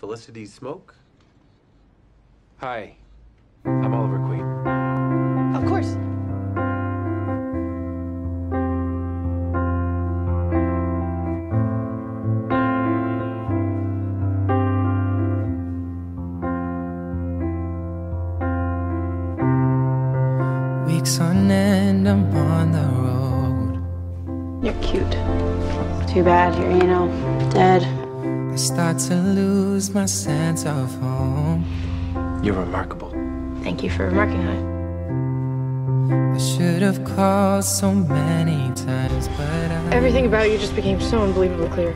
Felicity Smoak? Hi, I'm Oliver Queen. Of course. Weeks on end, I'm on the road. You're cute. Too bad you're, you know, dead. I start to lose my sense of home. You're remarkable. Thank you for remarking on it. I should have called so many times, but I, Everything about you just became so unbelievably clear.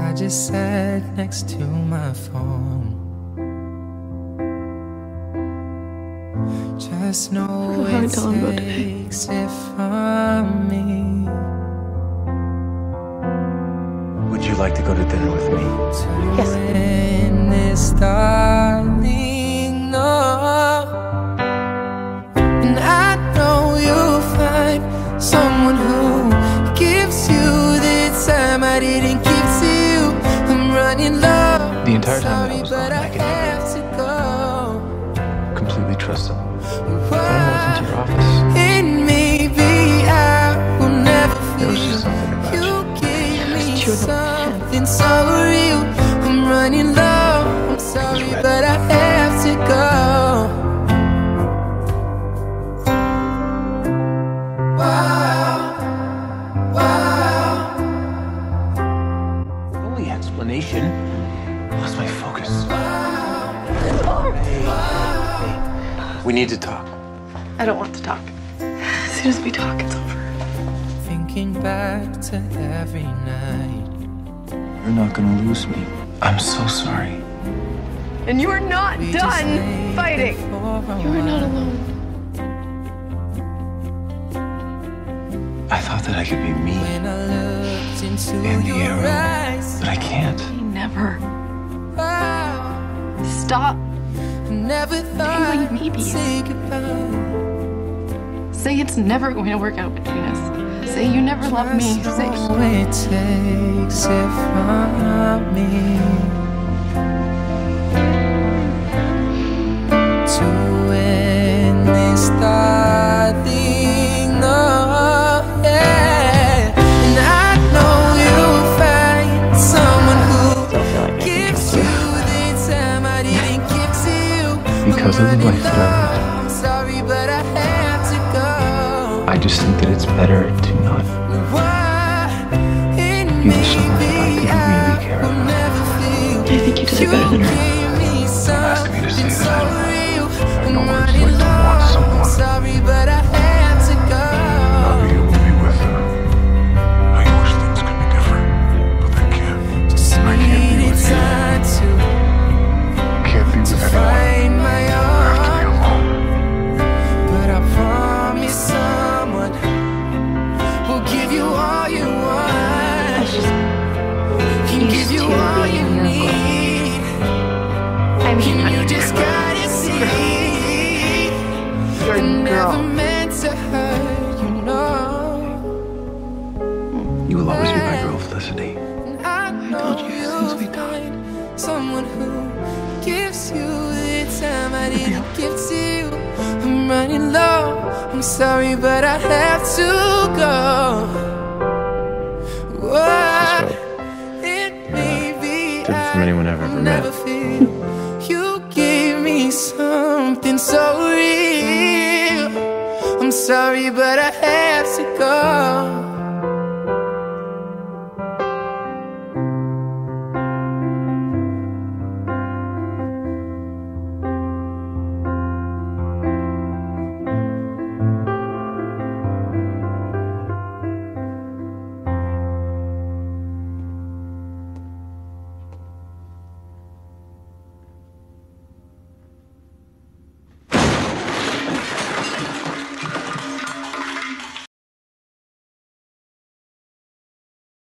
I just sat next to my phone. Just know How I it tell him takes it from me. You like to go to dinner with me? Yes. In this darling, no. And I know you'll find someone who gives you the time I didn't give to you. I'm running low. The entire time that I was gone, I I could never- have to go. Completely trust him. Then I walked into your office. And maybe I will never There was just something about you. you gave me Just chew them. Something so real. I'm running low. I'm sorry, but I have to go. Wow, wow. Only explanation. Lost my focus. We need to talk. I don't want to talk. As soon as we talk, it's over. Thinking back to every night. You're not gonna lose me. I'm so sorry. And you are not We done fighting. there for a You are not alone. I thought that I could be me, When I looked into And the your arrow. eyes. but I can't. Never. Wow. Stop. Never thought like maybes. Say it's never going to work out between us. Say you never loved me. Say know it takes it from me to win this darling. Yeah. And I know you'll find someone who still feel like I can gives you you. the time I didn't give to you. Because of the life that I lived. I'm sorry, but I have to go. I just think that it's better to not You do someone that I could really care about. I think you deserve better than her. asking me to say that I don't- I mean, You just gotta see. you're a never girl. meant to hurt you, know. You will always be my girl, Felicity. I know told you as we talked. someone who gives you the time I didn't give to you. I'm running low. I'm sorry, but I have to go. Whoa, it may be Different from anyone I've ever met so real. I'm sorry, but I have to go.